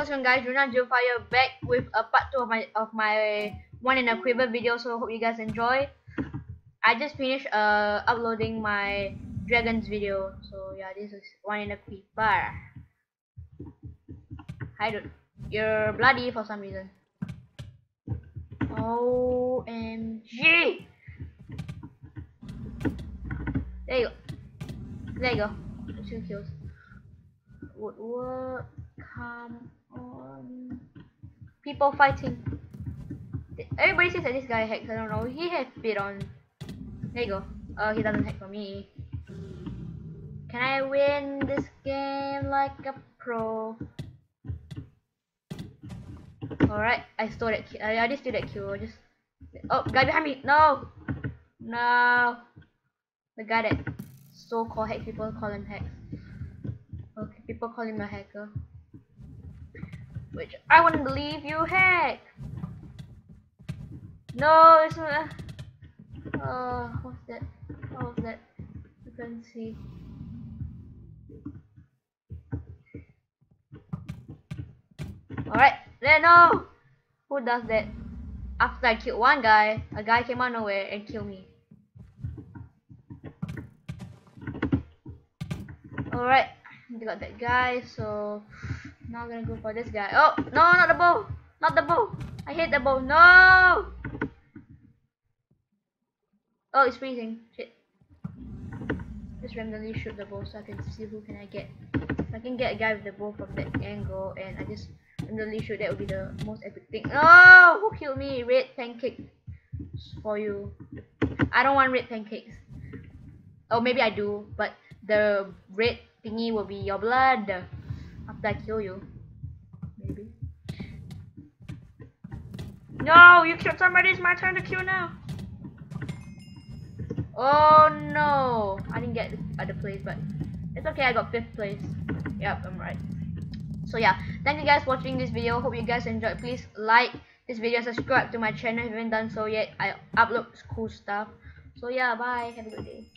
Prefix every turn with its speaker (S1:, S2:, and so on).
S1: what's going guys, Runa Fire back with a part 2 of my of my one in a quiver video so hope you guys enjoy. I just finished uh uploading my dragons video. So yeah this is one in a quiver. Hi dude. You're bloody for some reason. OMG There you go. There you go. Two kills. What what come on. People fighting. Everybody says that this guy hacks I don't know he has bit on. There you go. Oh he doesn't hack for me. Can I win this game like a pro? Alright I stole that kill I, I just steal that kill. Just oh guy behind me. No. No. The guy that so called hack people call him hacks. Okay people call him a hacker which I wouldn't believe you heck! No, it's not. Oh, what's that? What was that? I can't see. Alright, there no! Who does that? After I killed one guy, a guy came out nowhere and killed me. Alright, we got that guy, so I'm gonna go for this guy. Oh, no, not the bow. Not the bow. I hate the bow. No! Oh, it's freezing. Shit. Just randomly shoot the bow so I can see who can I get. If I can get a guy with the bow from that angle and I just randomly shoot, that would be the most epic thing. No! Who killed me? Red pancake. For you. I don't want red pancakes. Oh, maybe I do, but the red thingy will be your blood after I kill you. Maybe. No, you killed somebody. It's my turn to kill now. Oh no, I didn't get other place, but it's okay. I got fifth place. Yep, I'm right. So yeah, thank you guys for watching this video. Hope you guys enjoyed. Please like this video, subscribe to my channel if you haven't done so yet. I upload cool stuff. So yeah, bye. Have a good day.